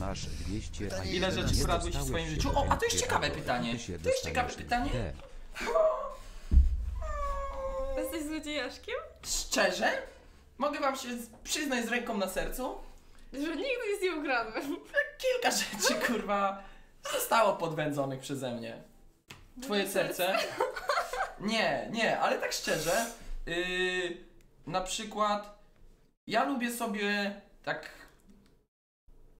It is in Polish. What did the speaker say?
Masz 200, a Ile rzeczy nie w swoim życiu? O, a to jest ciekawe pytanie. To jest ciekawe pytanie. D. Jesteś złodziejaszkiem? Szczerze? Mogę wam się przyznać z ręką na sercu? Że nigdy nic nie ukradłem. Kilka rzeczy, kurwa, zostało podwędzonych przeze mnie. Twoje serce? Nie, nie, ale tak szczerze, yy, na przykład ja lubię sobie tak